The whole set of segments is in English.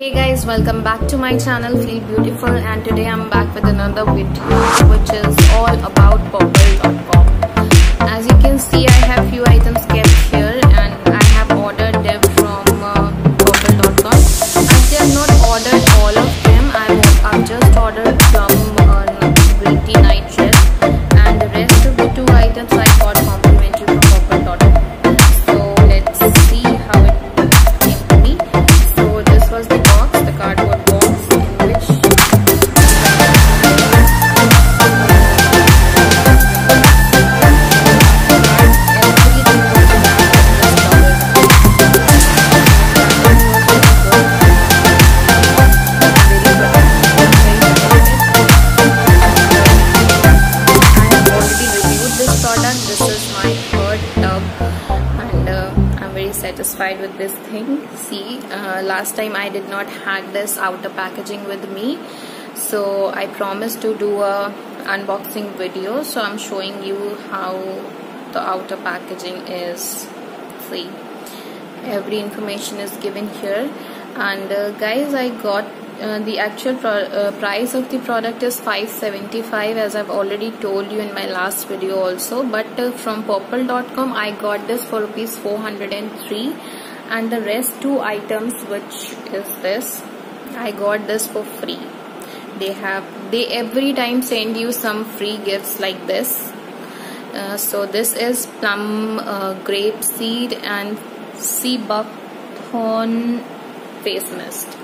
Hey guys, welcome back to my channel Feel Beautiful and today I'm back with another video which is all about purplle.com. satisfied with this thing. See, uh, last time I did not had this outer packaging with me. So I promised to do a unboxing video. So I'm showing you how the outer packaging is. See, every information is given here. And uh, guys, I got uh, the actual uh, price of the product is 575 as I've already told you in my last video also. But uh, from purplle.com I got this for rupees 403 and the rest two items which is this I got this for free. They have they every time send you some free gifts like this. Uh, so this is plum uh, grape seed and sea buckthorn face mist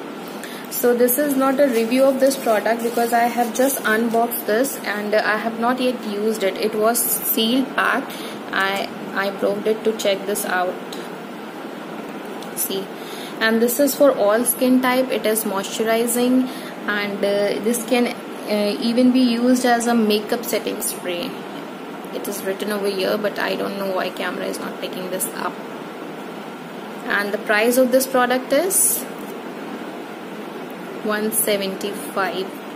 so this is not a review of this product because I have just unboxed this and I have not yet used it. It was sealed packed I I broke it to check this out. See. And this is for all skin type. It is moisturizing and uh, this can uh, even be used as a makeup setting spray. It is written over here but I don't know why camera is not picking this up. And the price of this product is 175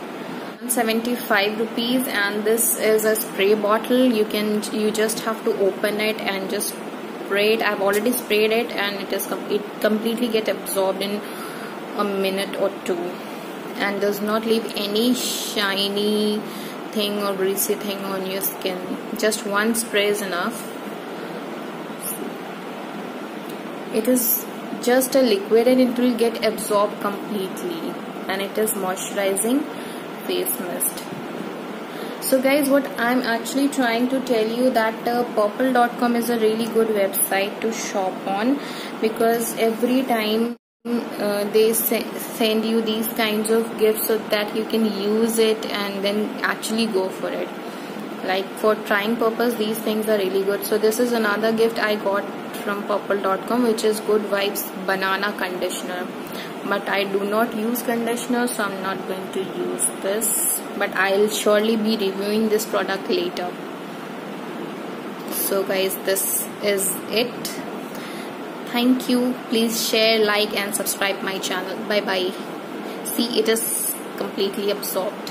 175 rupees and this is a spray bottle. You can you just have to open it and just spray it. I've already sprayed it and it is it completely get absorbed in a minute or two and does not leave any shiny thing or greasy thing on your skin. Just one spray is enough. It is just a liquid and it will get absorbed completely and it is moisturizing face mist. So guys what i'm actually trying to tell you that uh, purplle.com is a really good website to shop on because every time uh, they se send you these kinds of gifts so that you can use it and then actually go for it. Like for trying purpose these things are really good. So this is another gift i got from purplle.com which is good vibes banana conditioner but I do not use conditioner so I'm not going to use this. But I'll surely be reviewing this product later. So guys this is it. Thank you. Please share like and subscribe my channel. Bye bye see it is completely absorbed